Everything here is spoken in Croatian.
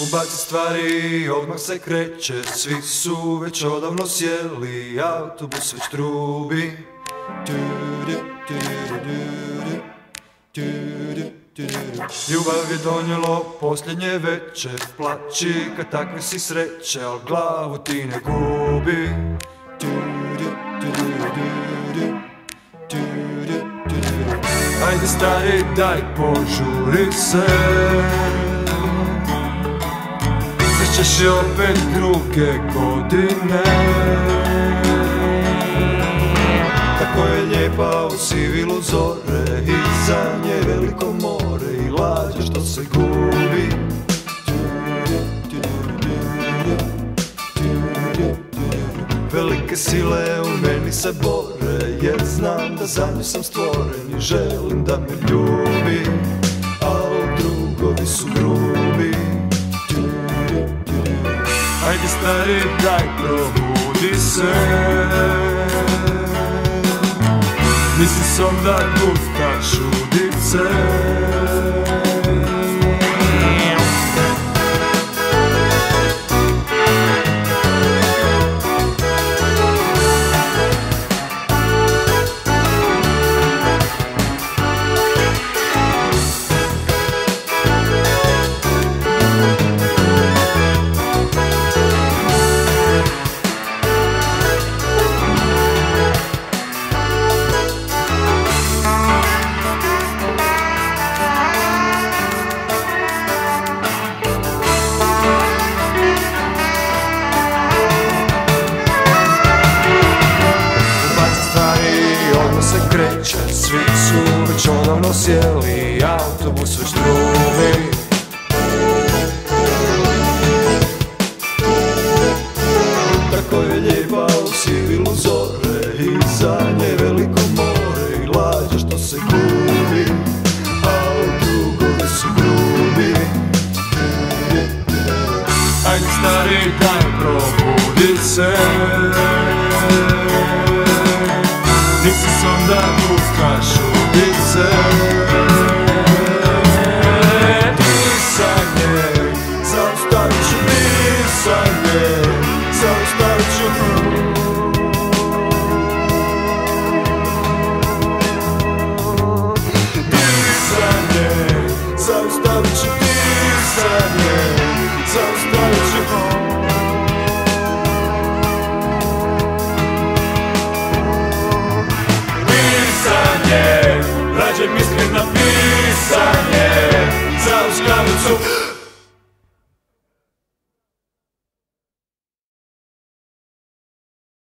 Ubaci stvari, odmah se kreće. Svi su već odavno sjeli Autobus već trubi. Ljubav je donijelo posljednje veče. Plaći kad takve si sreće Al glavu ti ne gubi. Ajde stari daj požuri se Srećeš je opet druge godine. Tako je lijepa u sivilu zore I za nje veliko more I lađe što se gubi. Velike sile u meni se bore Jer znam da za nju sam stvoren I želim da me ljubi. Al drugovi su grubi Ajde stari daj probudi se. Nisi sam da gusta se kreće Svi su već odavno sjeli Autobus već trubi Tako je lijepa u sivilu zore I za nje veliko more I lađe što se gubi A u drugovi su grubi. Ajde stari daj probudi se Nisi sam da puštaš ulice Disanje, będzie mistrzem napisanie Za szkawicą